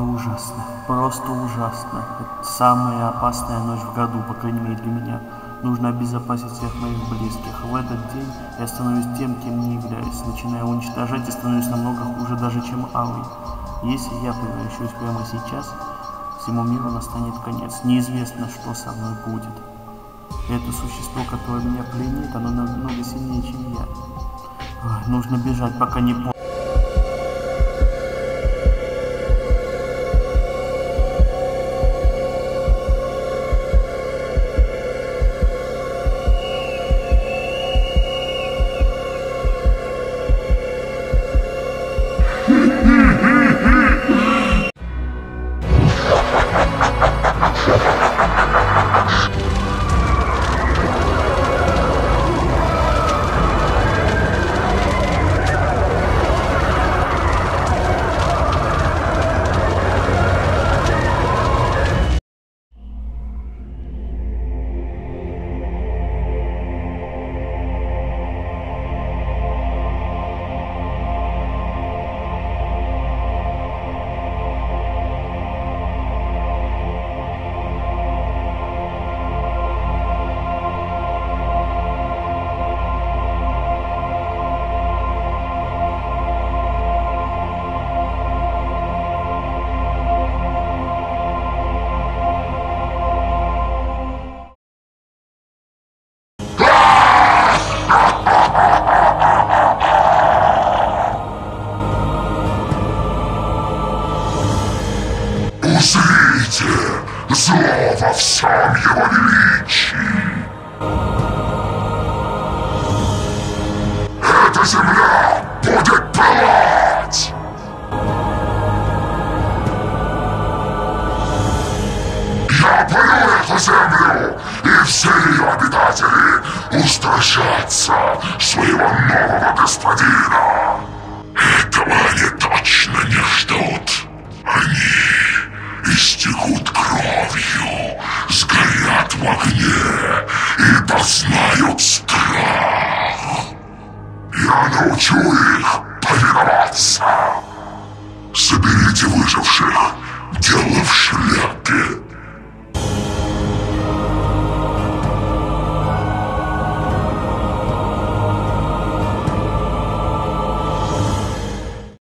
Это ужасно, просто ужасно. Это самая опасная ночь в году, по крайней мере для меня. Нужно обезопасить всех моих близких. В этот день я становлюсь тем, кем не являюсь, начинаю уничтожать и становлюсь намного хуже даже, чем Алый. Если я превращусь прямо сейчас, всему миру настанет конец. Неизвестно, что со мной будет. Это существо, которое меня пленит, оно намного сильнее, чем я. Ой, нужно бежать, пока не поздно. Зло во всем его величии. Эта земля будет пылать. Я пылю эту землю, и все ее обитатели устрашатся своего нового господина. Этого они точно не ждут. Огне и познают страх. Я научу их повиноваться. Соберите выживших, шляпе.